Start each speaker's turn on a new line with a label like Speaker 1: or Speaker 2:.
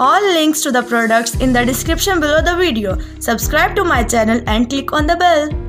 Speaker 1: all links to the products in the description below the video. Subscribe to my channel and click on the bell.